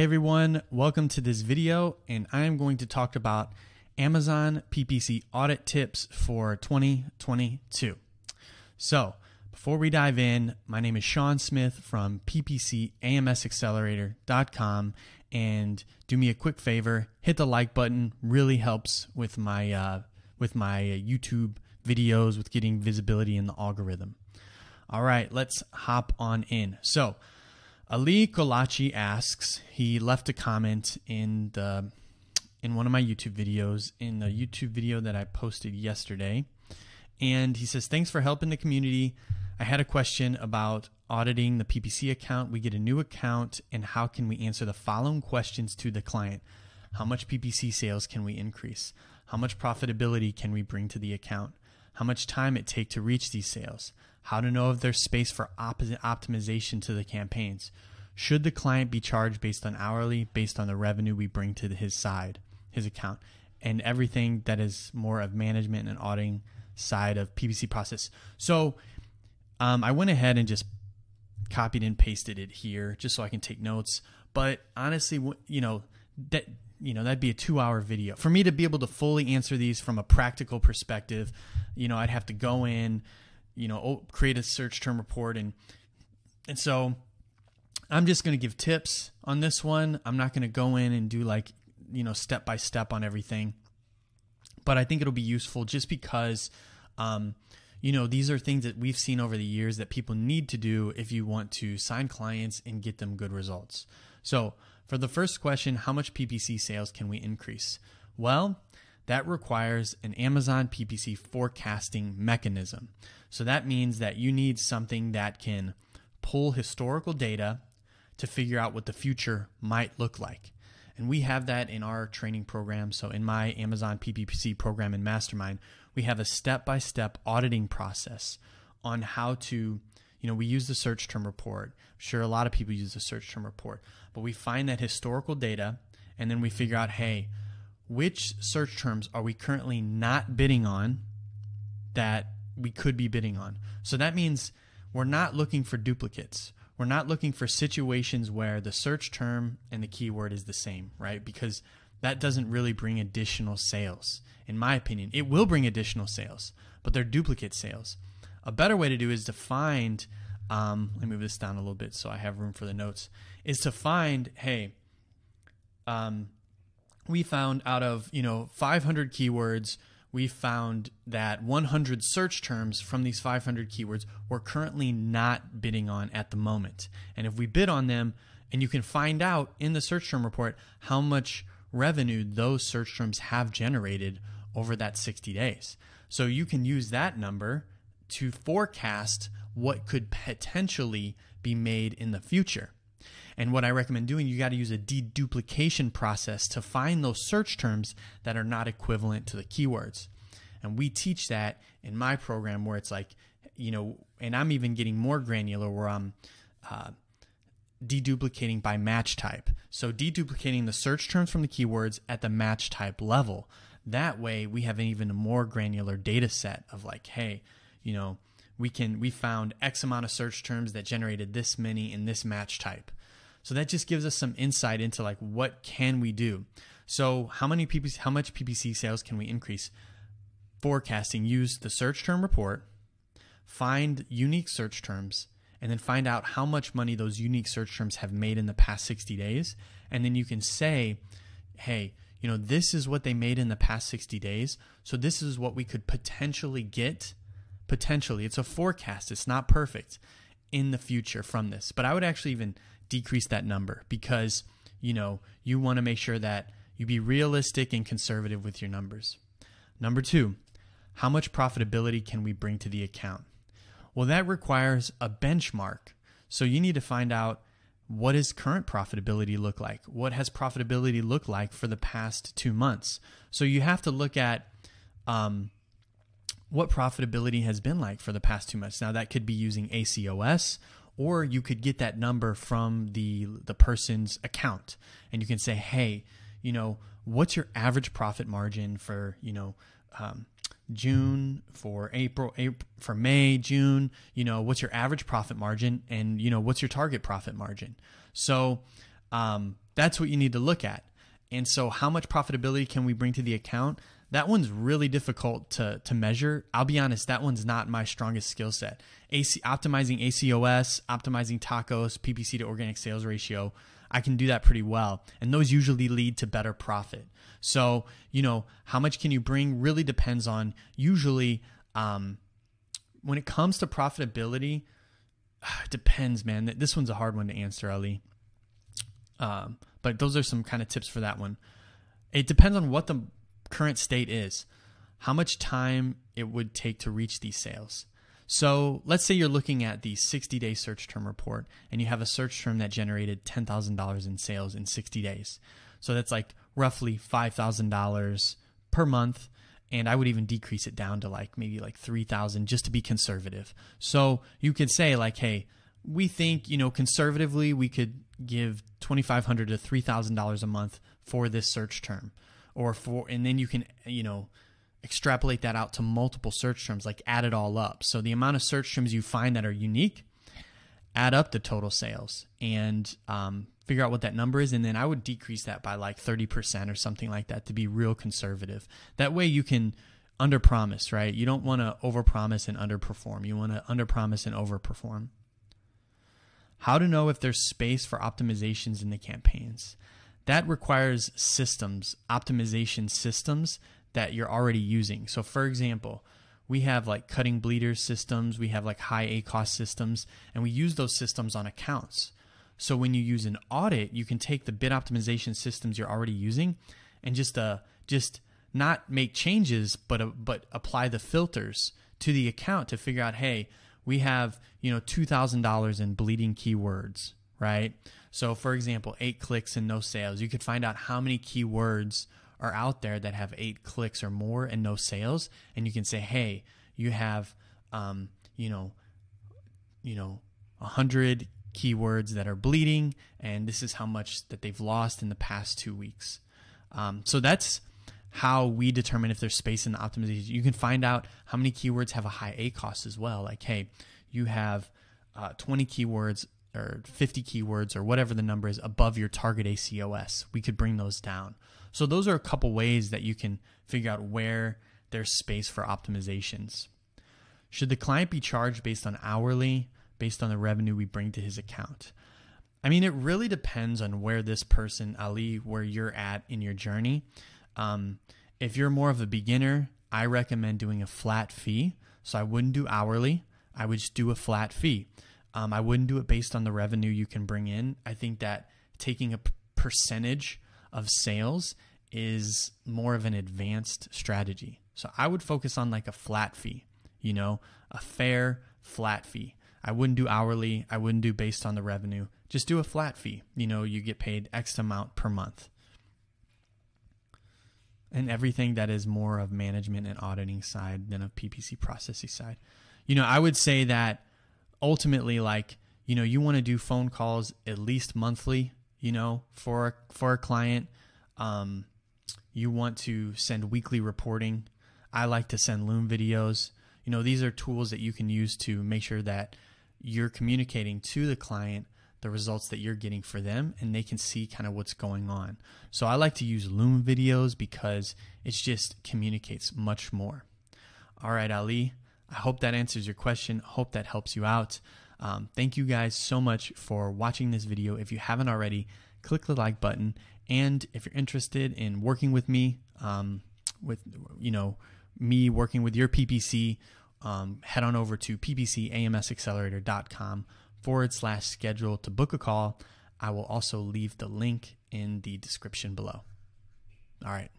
Hey everyone, welcome to this video and I am going to talk about Amazon PPC audit tips for 2022. So, before we dive in, my name is Sean Smith from ppcamsaccelerator.com and do me a quick favor, hit the like button, really helps with my uh, with my YouTube videos with getting visibility in the algorithm. All right, let's hop on in. So, Ali Kolachi asks, he left a comment in the in one of my YouTube videos, in the YouTube video that I posted yesterday. And he says, Thanks for helping the community. I had a question about auditing the PPC account. We get a new account, and how can we answer the following questions to the client? How much PPC sales can we increase? How much profitability can we bring to the account? How much time it take to reach these sales? how to know if there's space for optimization to the campaigns. Should the client be charged based on hourly, based on the revenue we bring to his side, his account, and everything that is more of management and auditing side of PPC process. So um, I went ahead and just copied and pasted it here just so I can take notes. But honestly, you know that you know that'd be a two-hour video for me to be able to fully answer these from a practical perspective. You know, I'd have to go in you know, create a search term report and and so I'm just going to give tips on this one. I'm not going to go in and do like, you know, step by step on everything. But I think it'll be useful just because um, you know, these are things that we've seen over the years that people need to do if you want to sign clients and get them good results. So, for the first question, how much PPC sales can we increase? Well, that requires an Amazon PPC forecasting mechanism. So that means that you need something that can pull historical data to figure out what the future might look like. And we have that in our training program. So in my Amazon PPC program and mastermind, we have a step-by-step auditing process on how to, you know, we use the search term report. I'm sure a lot of people use the search term report, but we find that historical data and then we figure out, hey, which search terms are we currently not bidding on that we could be bidding on. So that means we're not looking for duplicates. We're not looking for situations where the search term and the keyword is the same, right? Because that doesn't really bring additional sales. In my opinion, it will bring additional sales, but they're duplicate sales. A better way to do is to find, um, let me move this down a little bit so I have room for the notes, is to find, hey, um, we found out of, you know, 500 keywords, we found that 100 search terms from these 500 keywords we're currently not bidding on at the moment. And if we bid on them, and you can find out in the search term report how much revenue those search terms have generated over that 60 days. So you can use that number to forecast what could potentially be made in the future. And what I recommend doing, you got to use a deduplication process to find those search terms that are not equivalent to the keywords. And we teach that in my program where it's like, you know, and I'm even getting more granular where I'm uh, deduplicating by match type. So deduplicating the search terms from the keywords at the match type level. That way we have an even more granular data set of like, hey, you know, we can we found X amount of search terms that generated this many in this match type. So that just gives us some insight into like what can we do. So how many PPC, how much PPC sales can we increase? Forecasting use the search term report, find unique search terms, and then find out how much money those unique search terms have made in the past 60 days. And then you can say, hey, you know, this is what they made in the past 60 days. So this is what we could potentially get. Potentially, it's a forecast, it's not perfect in the future from this. But I would actually even decrease that number because you know you want to make sure that you be realistic and conservative with your numbers. Number 2, how much profitability can we bring to the account? Well, that requires a benchmark. So you need to find out what does current profitability look like? What has profitability looked like for the past two months? So you have to look at um, what profitability has been like for the past two months. Now that could be using ACOS or you could get that number from the the person's account and you can say hey you know what's your average profit margin for you know um, June for April, April for May June you know what's your average profit margin and you know what's your target profit margin so um, that's what you need to look at. And so, how much profitability can we bring to the account? That one's really difficult to, to measure. I'll be honest, that one's not my strongest skill set. AC, optimizing ACOS, optimizing TACOS, PPC to organic sales ratio, I can do that pretty well. And those usually lead to better profit. So, you know, how much can you bring really depends on usually um, when it comes to profitability, it depends, man. This one's a hard one to answer, Ali. Um, but those are some kind of tips for that one. It depends on what the current state is, how much time it would take to reach these sales. So let's say you're looking at the 60 day search term report and you have a search term that generated $10,000 in sales in 60 days. So that's like roughly $5,000 per month. And I would even decrease it down to like maybe like 3,000 just to be conservative. So you could say like, hey, we think, you know, conservatively we could give $2,500 to $3,000 a month for this search term or for, and then you can, you know, extrapolate that out to multiple search terms, like add it all up. So the amount of search terms you find that are unique, add up the total sales and um, figure out what that number is. And then I would decrease that by like 30% or something like that to be real conservative. That way you can under promise, right? You don't want to over promise and underperform. You want to under promise and overperform. How to know if there's space for optimizations in the campaigns. That requires systems, optimization systems that you're already using. So, for example, we have like cutting bleeder systems, we have like high ACOS systems, and we use those systems on accounts. So, when you use an audit, you can take the bid optimization systems you're already using and just uh just not make changes, but uh, but apply the filters to the account to figure out, hey, we have you know two thousand dollars in bleeding keywords, right? So, for example, eight clicks and no sales. You could find out how many keywords are out there that have eight clicks or more and no sales, and you can say, hey, you have, um, you know, you know, a hundred keywords that are bleeding, and this is how much that they've lost in the past two weeks. Um, so that's how we determine if there's space in the optimization. You can find out how many keywords have a high ACOS as well. Like, hey, you have uh, 20 keywords or 50 keywords or whatever the number is above your target ACOS. We could bring those down. So those are a couple ways that you can figure out where there's space for optimizations. Should the client be charged based on hourly, based on the revenue we bring to his account? I mean, it really depends on where this person, Ali, where you're at in your journey. Um, if you're more of a beginner, I recommend doing a flat fee. So I wouldn't do hourly, I would just do a flat fee. Um, I wouldn't do it based on the revenue you can bring in. I think that taking a p- percentage of sales is more of an advanced strategy. So I would focus on like a flat fee, you know, a fair flat fee. I wouldn't do hourly, I wouldn't do based on the revenue. Just do a flat fee. You know, you get paid X amount per month. And everything that is more of management and auditing side than a PPC processing side. You know, I would say that ultimately like, you know, you want to do phone calls at least monthly you know, for for a client. Um, you want to send weekly reporting. I like to send Loom videos. You know, these are tools that you can use to make sure that you're communicating to the client the results that you're getting for them and they can see kind of what's going on. So I like to use Loom videos because it just communicates much more. All right, Ali, I hope that answers your question. Hope that helps you out. Um, thank you guys so much for watching this video. If you haven't already, click the like button. And if you're interested in working with me, um, with you know me working with your PPC, um, head on over to ppcamsaccelerator.com forward slash schedule to book a call. I will also leave the link in the description below. All right.